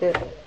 это